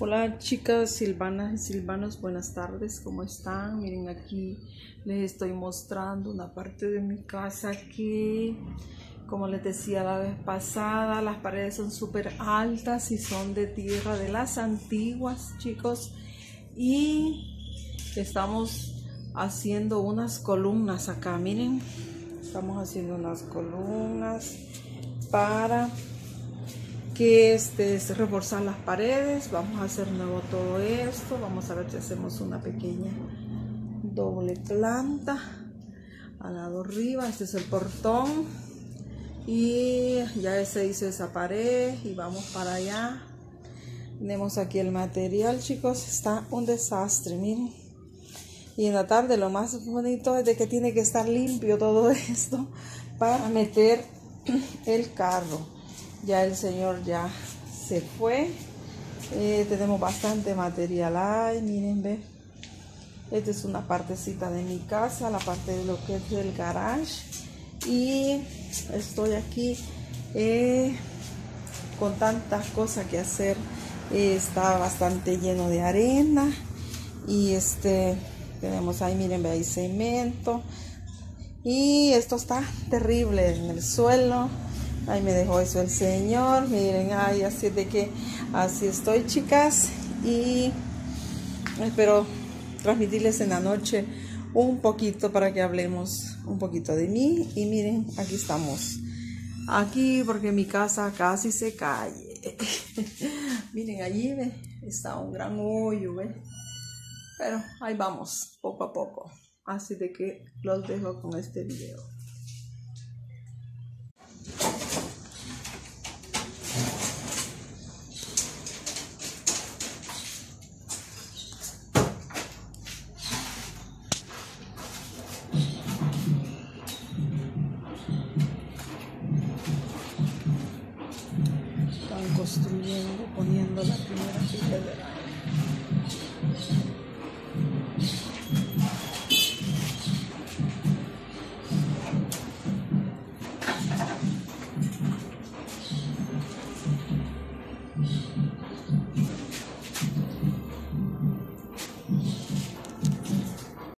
Hola chicas silvanas y silvanos, buenas tardes, ¿cómo están? Miren aquí les estoy mostrando una parte de mi casa que, como les decía la vez pasada, las paredes son súper altas y son de tierra de las antiguas, chicos. Y estamos haciendo unas columnas acá, miren, estamos haciendo unas columnas para que este es reforzar las paredes vamos a hacer nuevo todo esto vamos a ver si hacemos una pequeña doble planta al lado arriba este es el portón y ya se hizo esa pared y vamos para allá. Tenemos aquí el material chicos está un desastre miren. Y en la tarde lo más bonito es de que tiene que estar limpio todo esto para meter el carro ya el señor ya se fue. Eh, tenemos bastante material. Ahí miren ve. Esta es una partecita de mi casa la parte de lo que es el garage. Y estoy aquí eh, con tantas cosas que hacer. Está bastante lleno de arena. Y este tenemos ahí miren ve ahí cemento. Y esto está terrible en el suelo Ahí me dejó eso el Señor. Miren, ay, así de que así estoy, chicas. Y espero transmitirles en la noche un poquito para que hablemos un poquito de mí. Y miren, aquí estamos. Aquí porque mi casa casi se cae. miren, allí ve, está un gran hoyo, ve. Pero ahí vamos, poco a poco. Así de que los dejo con este video. Construyendo, poniendo la primera de